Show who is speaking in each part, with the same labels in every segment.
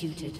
Speaker 1: Executed.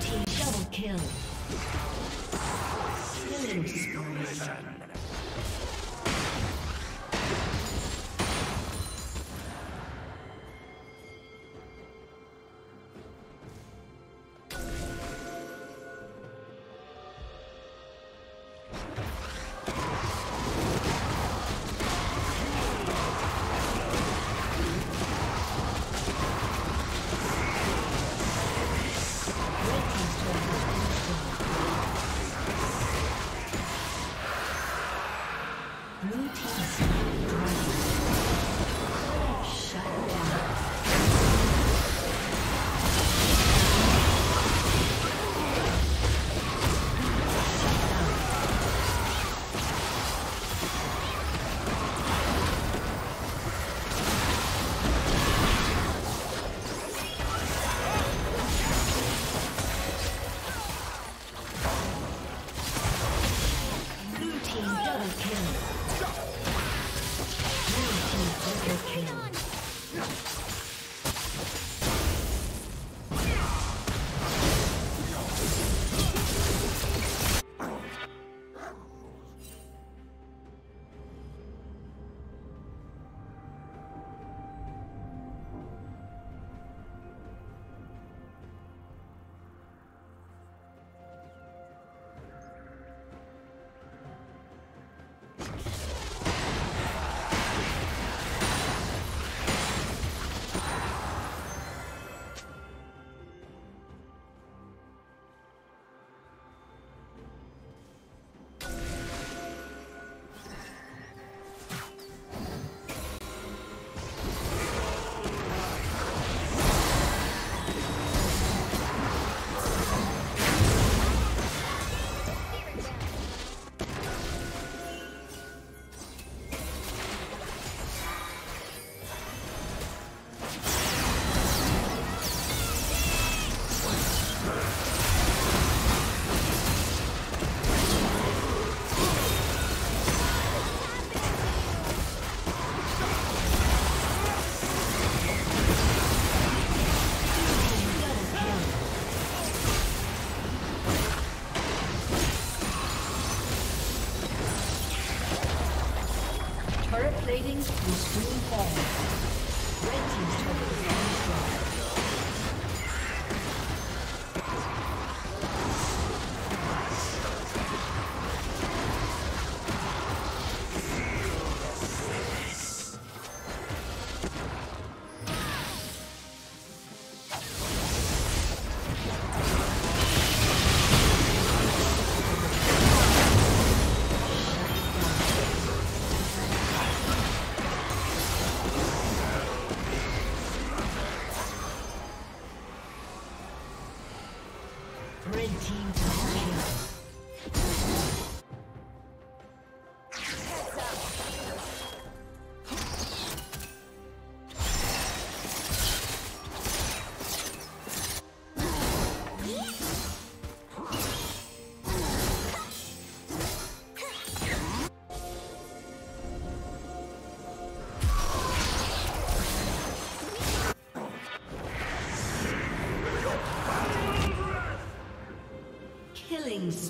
Speaker 1: team double kill. Killing.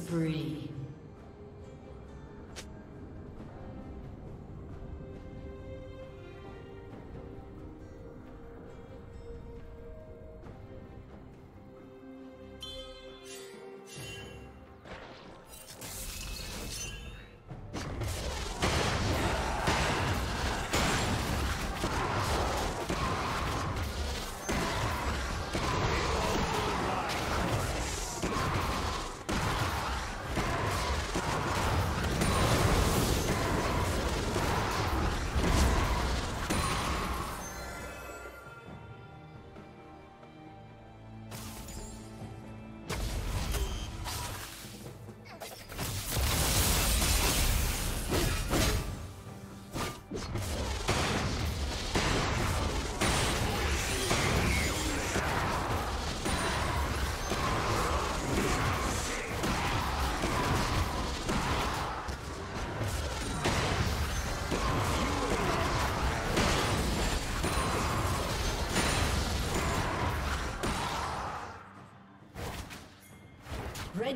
Speaker 1: Spree.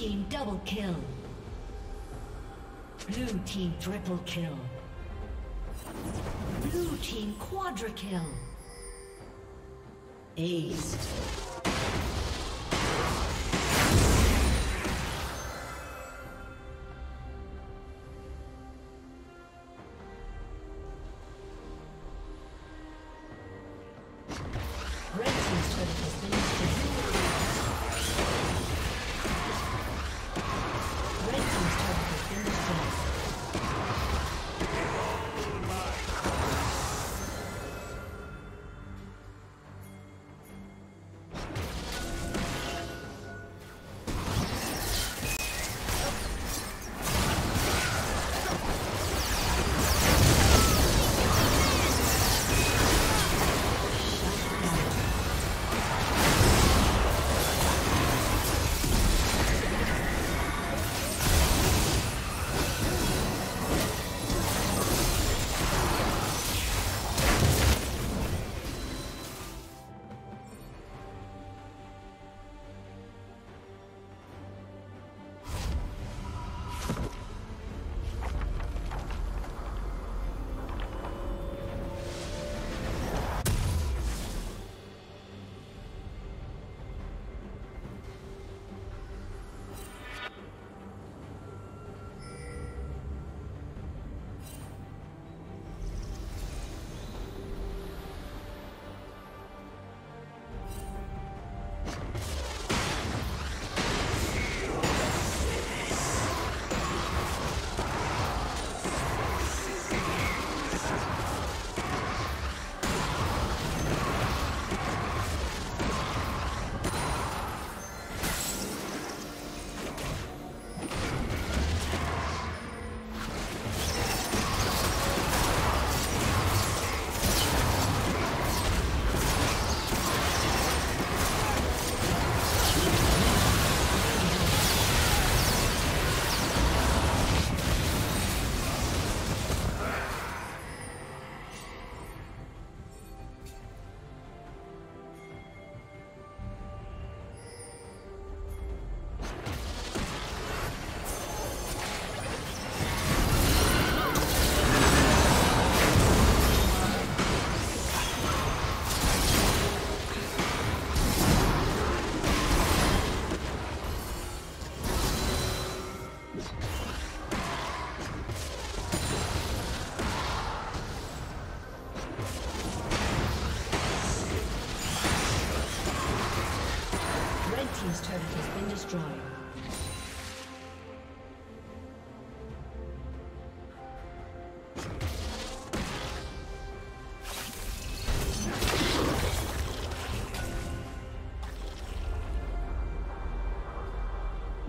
Speaker 1: Team double kill. Blue team triple kill. Blue team quadra kill. Aced.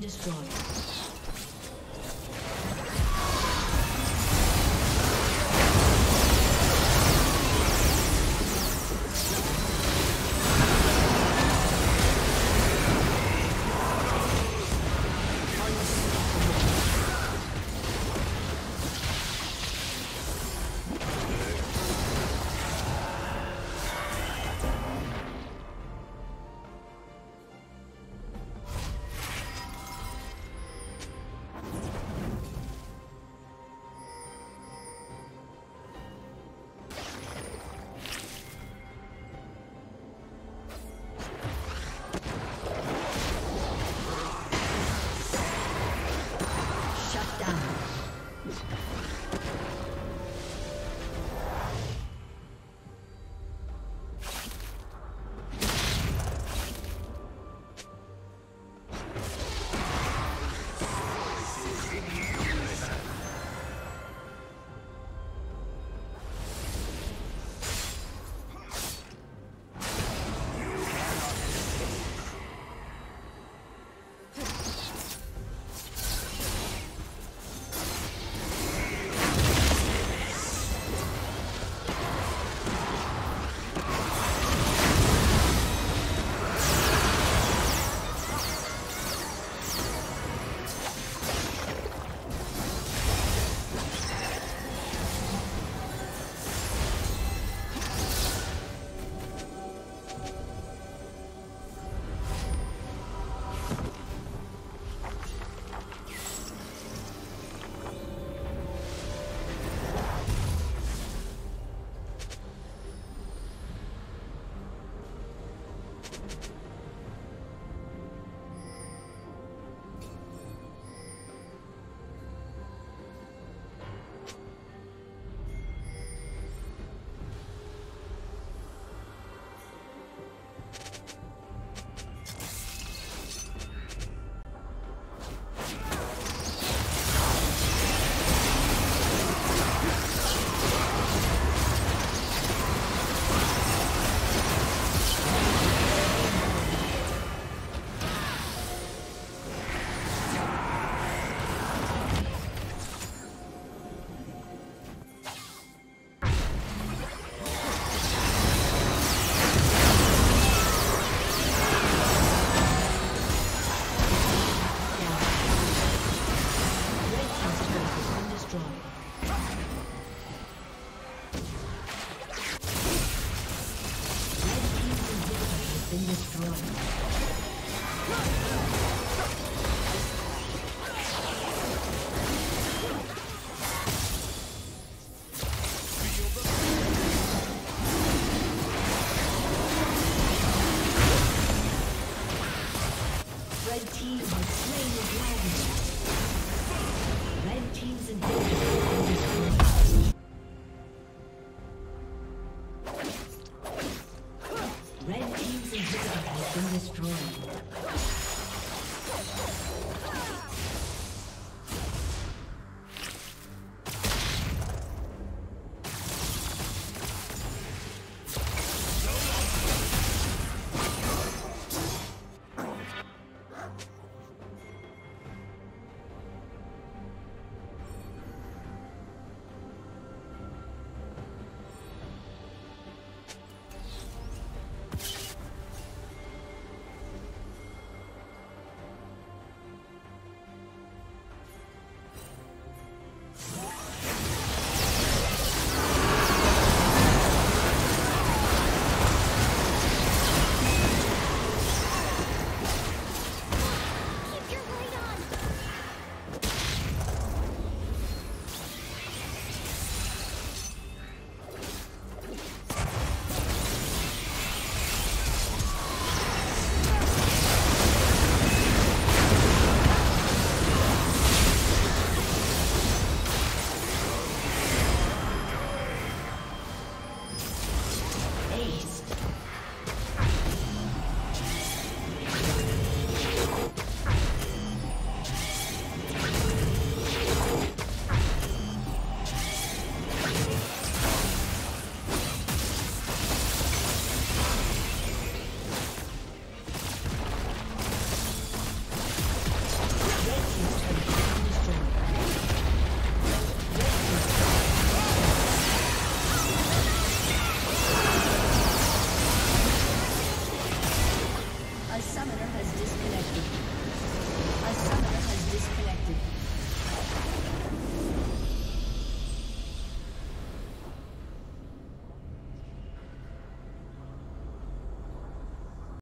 Speaker 1: been destroyed.